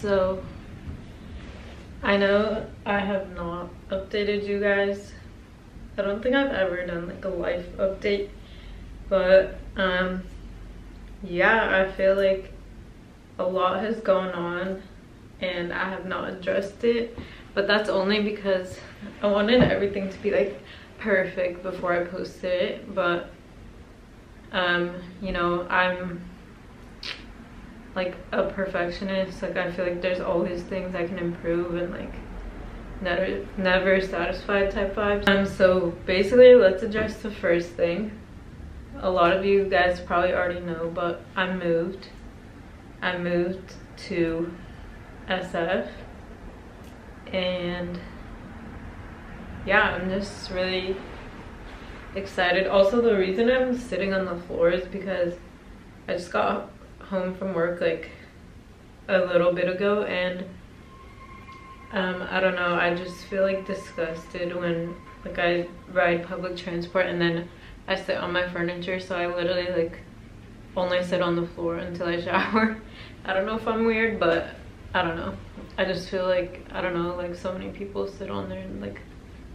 so i know i have not updated you guys. I don't think i've ever done like a life update but um yeah i feel like a lot has gone on and i have not addressed it but that's only because i wanted everything to be like perfect before i posted it but um you know i'm like a perfectionist like i feel like there's always things i can improve and like never never satisfied type vibes. Um so basically let's address the first thing. A lot of you guys probably already know but i moved. I moved to sf and yeah i'm just really excited. Also the reason i'm sitting on the floor is because i just got home from work like a little bit ago and um, I don't know, I just feel like disgusted when like I ride public transport and then I sit on my furniture so I literally like only sit on the floor until I shower. I don't know if I'm weird but I don't know. I just feel like, I don't know, like so many people sit on there and like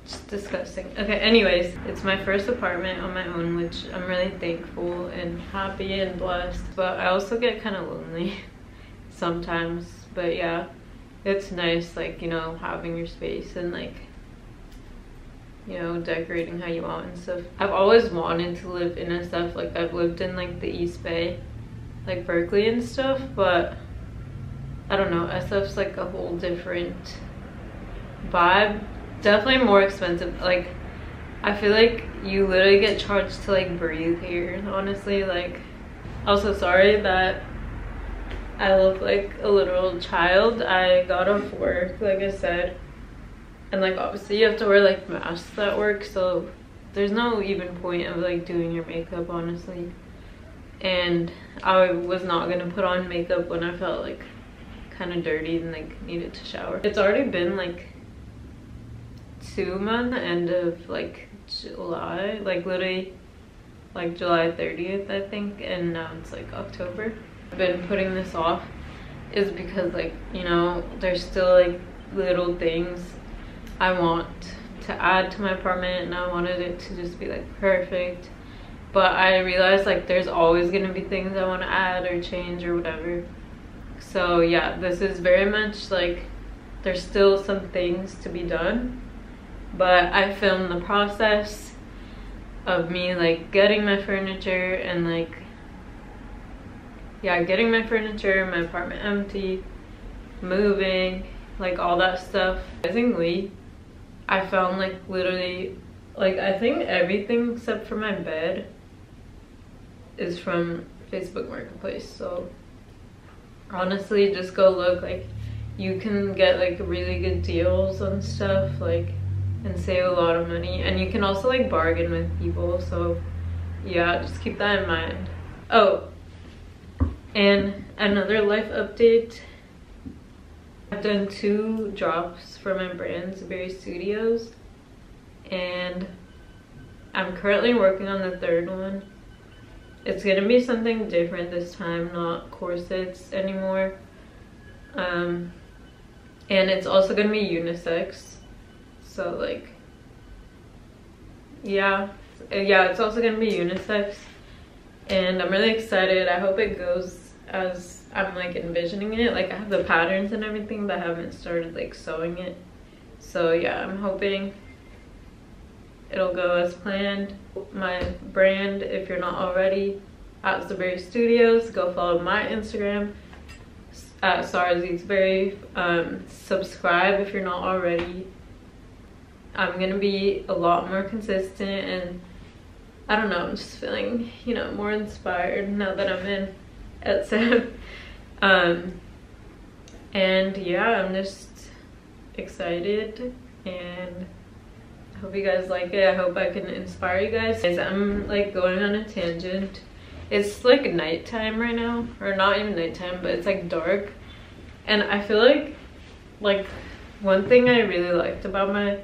just disgusting. Okay anyways it's my first apartment on my own which i'm really thankful and happy and blessed. But i also get kind of lonely sometimes. But yeah it's nice like you know having your space and like you know decorating how you want and stuff. I've always wanted to live in a stuff. Like i've lived in like the east bay like berkeley and stuff but i don't know. Sf's like a whole different vibe definitely more expensive like i feel like you literally get charged to like breathe here honestly like also sorry that i look like a literal child. I got off work like i said and like obviously you have to wear like masks at work so there's no even point of like doing your makeup honestly. And i was not gonna put on makeup when i felt like kind of dirty and like needed to shower. It's already been like two month end of like July, like literally like July 30th, I think, and now it's like October. I've been putting this off is because like, you know, there's still like little things I want to add to my apartment and I wanted it to just be like perfect. But I realized like there's always gonna be things I wanna add or change or whatever. So yeah, this is very much like there's still some things to be done but I filmed the process of me like getting my furniture and like yeah getting my furniture my apartment empty moving like all that stuff. Surprisingly I found like literally like I think everything except for my bed is from Facebook Marketplace so honestly just go look like you can get like really good deals on stuff like and save a lot of money. And you can also like bargain with people so yeah just keep that in mind. Oh and another life update. I've done two drops for my brand Zuberi studios and i'm currently working on the third one. It's gonna be something different this time not corsets anymore. Um and it's also gonna be unisex so like yeah. Yeah it's also gonna be unisex. And i'm really excited. I hope it goes as i'm like envisioning it. Like i have the patterns and everything but i haven't started like sewing it. So yeah i'm hoping it'll go as planned. My brand if you're not already at Zuberi Studios. Go follow my Instagram at Sarah um, subscribe if you're not already I'm gonna be a lot more consistent and I don't know, I'm just feeling, you know, more inspired now that I'm in SF. Um, and yeah, I'm just excited and I hope you guys like it. I hope I can inspire you guys. I'm like going on a tangent. It's like nighttime right now, or not even nighttime, but it's like dark. And I feel like, like one thing I really liked about my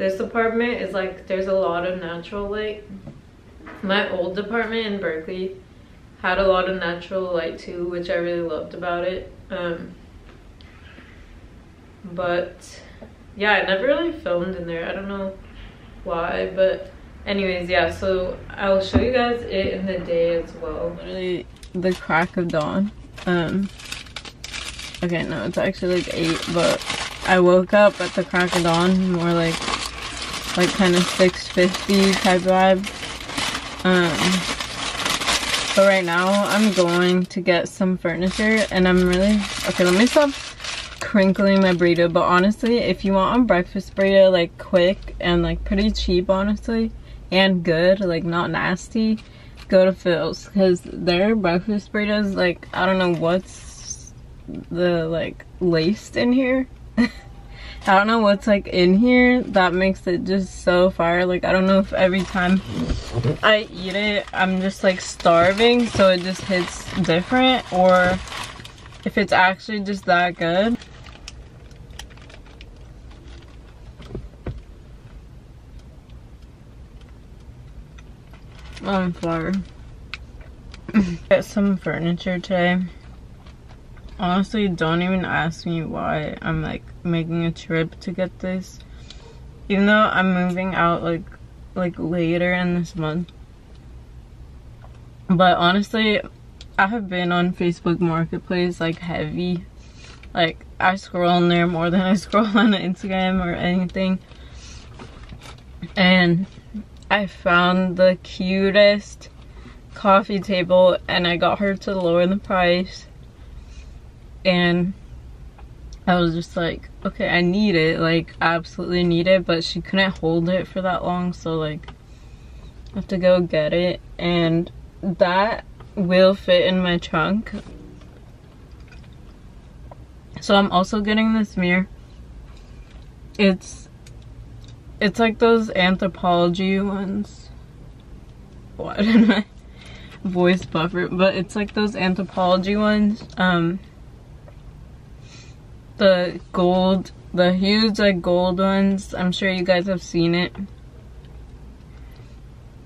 this apartment is like there's a lot of natural light my old apartment in berkeley had a lot of natural light too which i really loved about it um, but yeah i never really filmed in there. I don't know why but anyways yeah so i'll show you guys it in the day as well. Literally the crack of dawn. Um okay no it's actually like eight but i woke up at the crack of dawn more like like kind of 650 type vibe. Um but right now i'm going to get some furniture and i'm really okay let me stop crinkling my burrito but honestly if you want a breakfast burrito like quick and like pretty cheap honestly and good like not nasty go to phil's because their breakfast burritos like i don't know what's the like laced in here I don't know what's like in here that makes it just so fire. Like I don't know if every time I eat it, I'm just like starving so it just hits different or if it's actually just that good. Oh, On fire. Get some furniture today honestly don't even ask me why i'm like making a trip to get this. Even though i'm moving out like like later in this month. But honestly i have been on facebook marketplace like heavy. Like i scroll on there more than i scroll on instagram or anything. And i found the cutest coffee table and i got her to lower the price and I was just like, okay, I need it, like, absolutely need it, but she couldn't hold it for that long, so, like, I have to go get it, and that will fit in my trunk. So I'm also getting this mirror. It's, it's like those Anthropologie ones. What did my voice buffer? But it's like those Anthropologie ones. Um, the gold, the huge like gold ones. I'm sure you guys have seen it.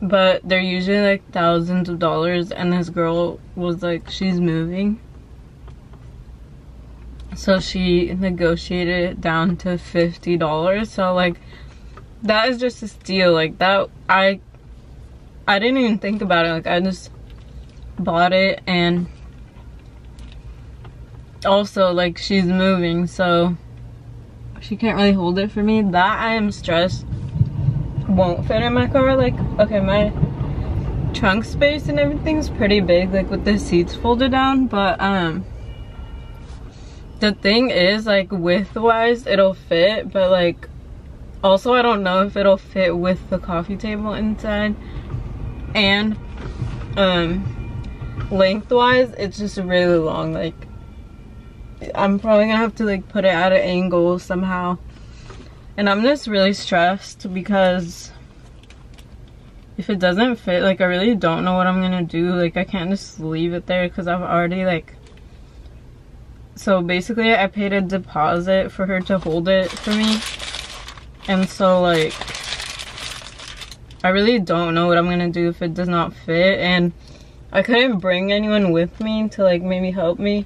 But they're usually like thousands of dollars and this girl was like, she's moving. So she negotiated it down to $50. So like, that is just a steal. Like that, I, I didn't even think about it. Like I just bought it and also like she's moving so she can't really hold it for me. That i am stressed. Won't fit in my car like okay my trunk space and everything's pretty big like with the seats folded down but um the thing is like width wise it'll fit but like also i don't know if it'll fit with the coffee table inside. And um lengthwise it's just really long like I'm probably gonna have to like put it at an angle somehow. And I'm just really stressed because if it doesn't fit, like I really don't know what I'm gonna do. Like I can't just leave it there because I've already like so basically I paid a deposit for her to hold it for me. And so like I really don't know what I'm gonna do if it does not fit and I couldn't bring anyone with me to like maybe help me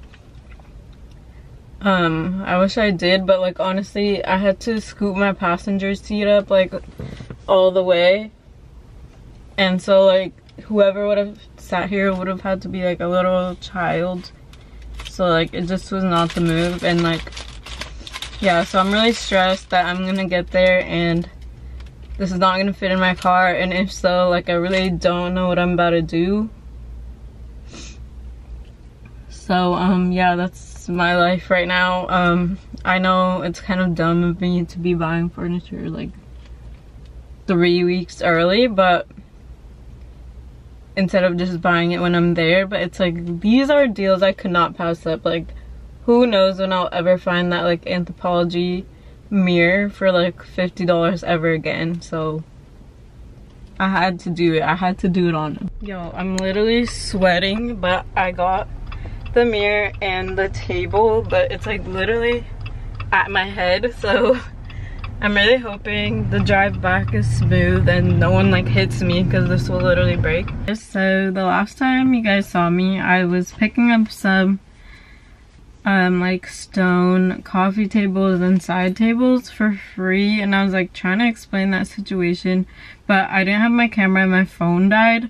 um, I wish I did, but like honestly, I had to scoop my passenger seat up like all the way. And so like whoever would have sat here would have had to be like a little child. So like it just was not the move and like yeah, so I'm really stressed that I'm gonna get there and this is not gonna fit in my car and if so like I really don't know what I'm about to do. So um yeah, that's my life right now. Um, I know it's kind of dumb of me to be buying furniture like three weeks early, but instead of just buying it when I'm there, but it's like, these are deals I could not pass up. Like, who knows when I'll ever find that like Anthropologie mirror for like $50 ever again, so I had to do it. I had to do it on Yo, I'm literally sweating, but I got the mirror and the table, but it's like literally at my head. So I'm really hoping the drive back is smooth and no one like hits me because this will literally break. So the last time you guys saw me, I was picking up some um like stone coffee tables and side tables for free and I was like trying to explain that situation but I didn't have my camera and my phone died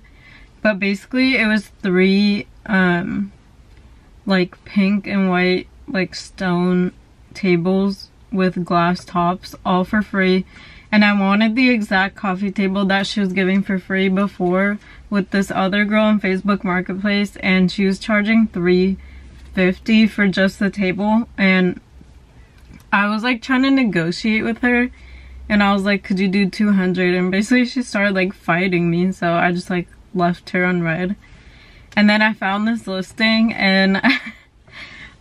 but basically it was three um like pink and white like stone tables with glass tops all for free. And I wanted the exact coffee table that she was giving for free before with this other girl on Facebook Marketplace and she was charging 350 for just the table. And I was like trying to negotiate with her and I was like could you do 200 and basically she started like fighting me so I just like left her on red and then I found this listing and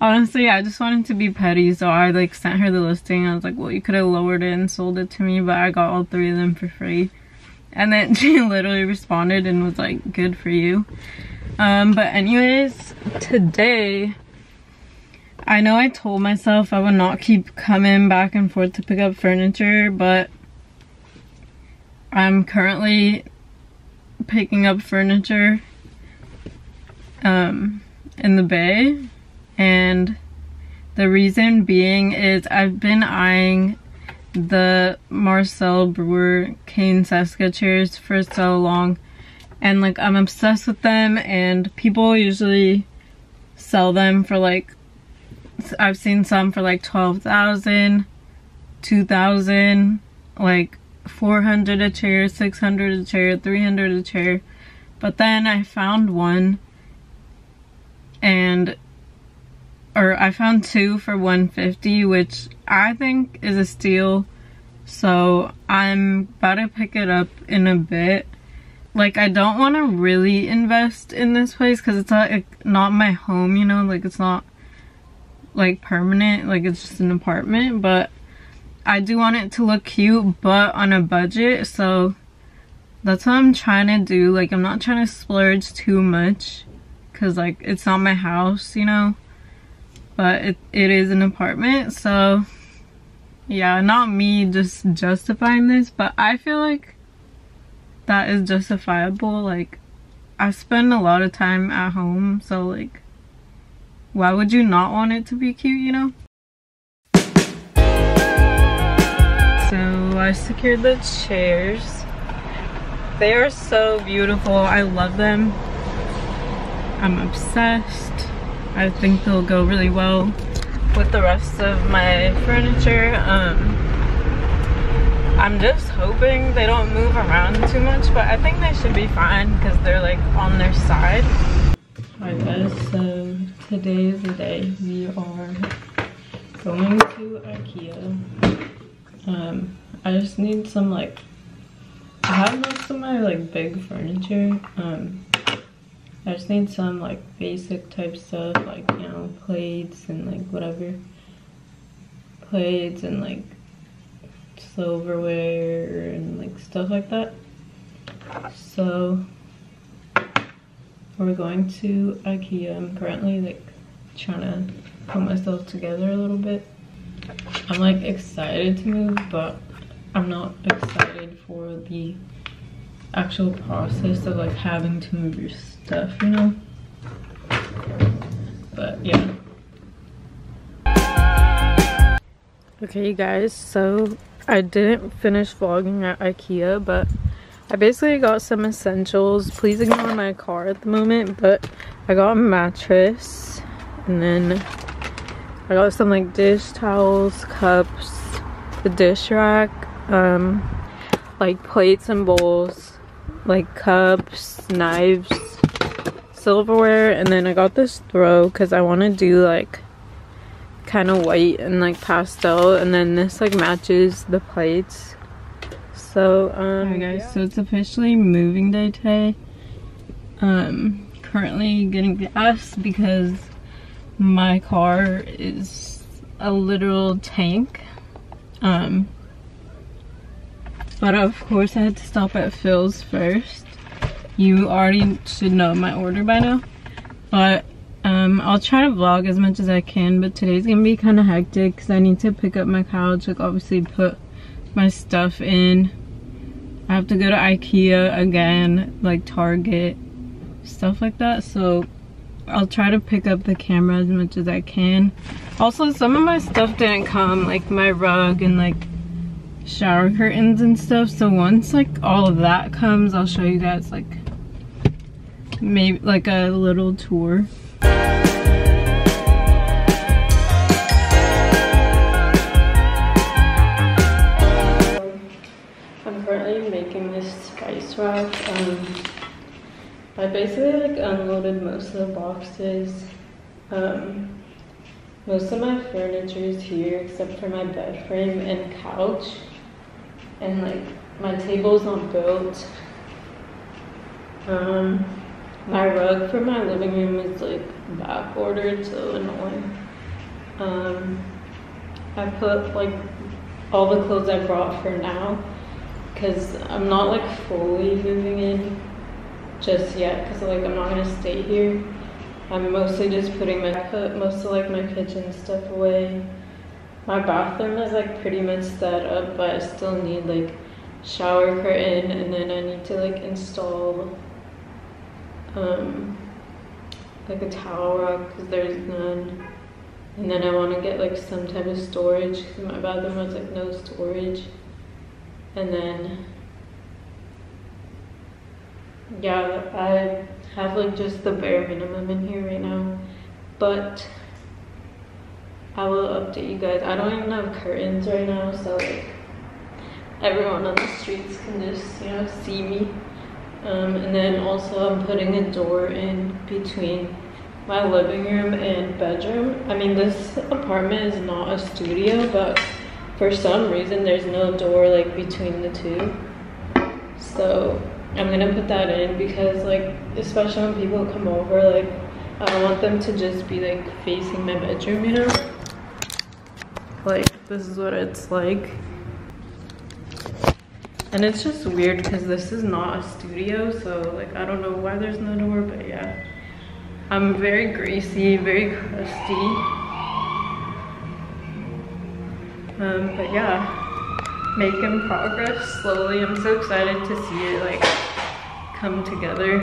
honestly i just wanted to be petty so i like sent her the listing. I was like well you could have lowered it and sold it to me but i got all three of them for free. And then she literally responded and was like good for you. Um but anyways today i know i told myself i would not keep coming back and forth to pick up furniture but i'm currently picking up furniture um in the bay. And the reason being is I've been eyeing the Marcel Breuer Cane Cesca chairs for so long. And like I'm obsessed with them and people usually sell them for like I've seen some for like 12,000 2,000 like 400 a chair 600 a chair 300 a chair. But then I found one and or I found two for 150 which I think is a steal. So I'm about to pick it up in a bit. Like I don't want to really invest in this place because it's not, like, not my home you know? Like it's not like permanent. Like it's just an apartment but I do want it to look cute but on a budget. So that's what I'm trying to do. Like I'm not trying to splurge too much because like it's not my house you know? But it, it is an apartment so yeah not me just justifying this but i feel like that is justifiable like i spend a lot of time at home so like why would you not want it to be cute you know? So i secured the chairs. They are so beautiful. I love them i'm obsessed I think they'll go really well with the rest of my furniture. Um, I'm just hoping they don't move around too much, but I think they should be fine because they're like on their side. Alright guys, so today is the day we are going to Ikea. Um, I just need some like, I have most of my like big furniture. Um, I just need some like basic type stuff like you know plates and like whatever. Plates and like silverware and like stuff like that. So we're going to Ikea. I'm currently like trying to put myself together a little bit. I'm like excited to move but I'm not excited for the actual process of like having to move your stuff, you know? But yeah. Okay you guys, so I didn't finish vlogging at Ikea, but I basically got some essentials. Please ignore my car at the moment, but I got a mattress and then I got some like dish towels, cups, the dish rack, um, like plates and bowls, like cups, knives, silverware, and then I got this throw because I want to do like kind of white and like pastel, and then this like matches the plates. So, um, guys, yeah. so it's officially moving day today. Um, currently getting gas because my car is a literal tank. Um, but of course I had to stop at Phil's first. You already should know my order by now. But um, I'll try to vlog as much as I can. But today's to be kind of hectic because I need to pick up my couch. Like obviously put my stuff in. I have to go to Ikea again. Like Target. Stuff like that. So I'll try to pick up the camera as much as I can. Also, some of my stuff didn't come, like my rug and like shower curtains and stuff. So once like all of that comes, I'll show you guys like maybe like a little tour. I'm currently making this spice rack. Um, I basically like unloaded most of the boxes. Um, most of my furniture is here except for my bed frame and couch. And like my table's not built. Um, my rug for my living room is like back ordered, so annoying. Um, I put like all the clothes I brought for now because I'm not like fully moving in just yet because like I'm not gonna stay here. I'm mostly just putting my put most of like my kitchen stuff away. My bathroom is like pretty much set up, but I still need like shower curtain and then I need to like install um like a towel rack because there's none. And then I want to get like some type of storage because my bathroom has like no storage. And then yeah, I have like just the bare minimum in here right now. But I will update you guys. I don't even have curtains right now, so like everyone on the streets can just, you know, see me. Um, and then also I'm putting a door in between my living room and bedroom. I mean, this apartment is not a studio, but for some reason there's no door like between the two. So I'm gonna put that in because like, especially when people come over, like I don't want them to just be like facing my bedroom, you know? Like, this is what it's like. And it's just weird because this is not a studio, so like I don't know why there's no door, but yeah. I'm very greasy, very crusty. Um, but yeah, making progress slowly. I'm so excited to see it like come together.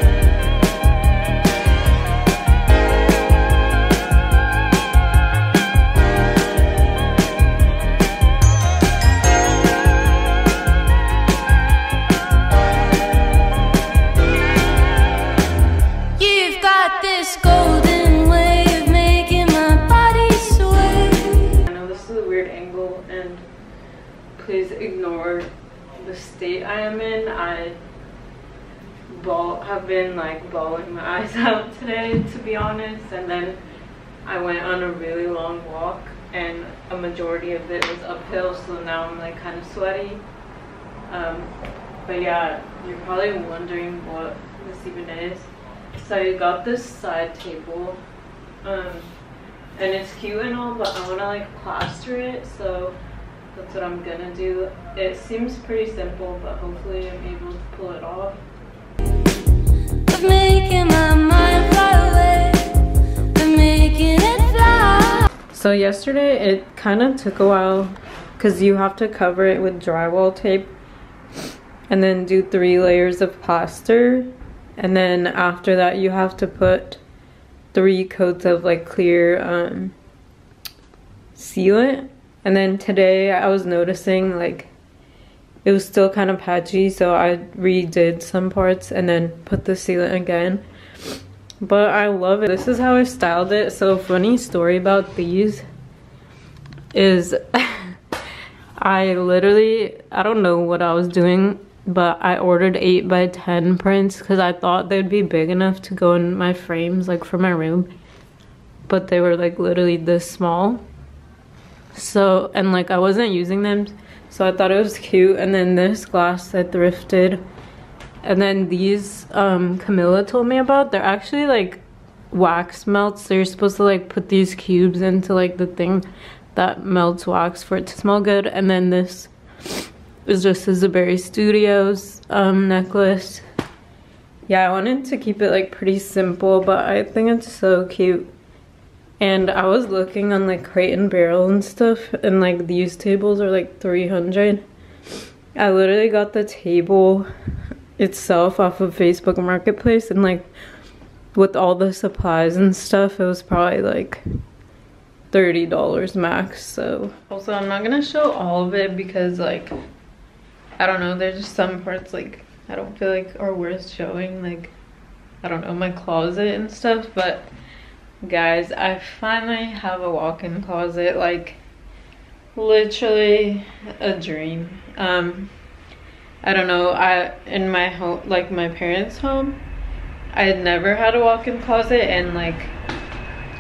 You're probably wondering what this even is. So I got this side table. Um, and it's cute and all, but I want to like plaster it, so that's what I'm gonna do. It seems pretty simple, but hopefully I'm able to pull it off. Making my mind fly away. Making it fly. So yesterday it kind of took a while because you have to cover it with drywall tape and then do three layers of plaster and then after that you have to put three coats of like clear um, sealant and then today I was noticing like it was still kind of patchy so I redid some parts and then put the sealant again but I love it. This is how I styled it. So funny story about these is I literally, I don't know what I was doing, but I ordered 8 by 10 prints because I thought they'd be big enough to go in my frames, like for my room. But they were like literally this small. So, and like I wasn't using them, so I thought it was cute. And then this glass I thrifted. And then these um, Camilla told me about, they're actually like wax melts. So you're supposed to like put these cubes into like the thing that melts wax for it to smell good. And then this is just a Zuberi Studios um, necklace. Yeah, I wanted to keep it like pretty simple, but I think it's so cute. And I was looking on like Crate and Barrel and stuff, and like these tables are like 300. I literally got the table itself off of Facebook Marketplace and like with all the supplies and stuff, it was probably like $30 max. So also I'm not gonna show all of it because like, I don't know, there's just some parts like I don't feel like are worth showing. Like, I don't know, my closet and stuff, but guys, I finally have a walk-in closet. Like, literally a dream. Um, I don't know, I, in my home, like my parents' home, I had never had a walk-in closet and like,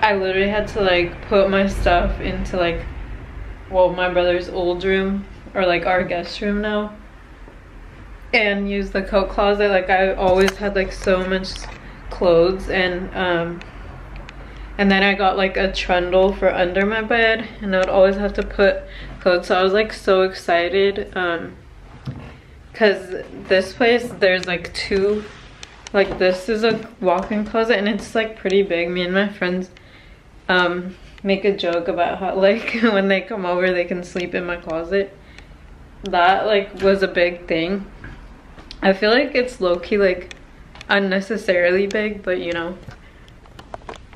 I literally had to like put my stuff into like, well, my brother's old room or like our guest room now and use the coat closet. Like I always had like so much clothes and um, and then I got like a trundle for under my bed and I would always have to put clothes. So I was like so excited um, cause this place there's like two like this is a walk-in closet and it's like pretty big. Me and my friends um, make a joke about how like when they come over they can sleep in my closet. That like was a big thing. I feel like it's low-key like unnecessarily big, but you know,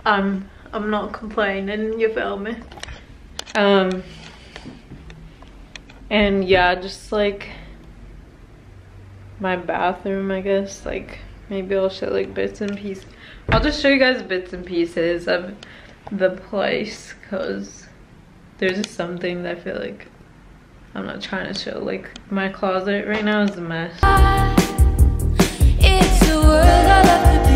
I'm I'm not complaining, you feel me? Um and yeah, just like my bathroom, I guess, like maybe I'll show like bits and pieces. I'll just show you guys bits and pieces of the place because there's just something that I feel like I'm not trying to show. Like my closet right now is a mess. A world I love to be.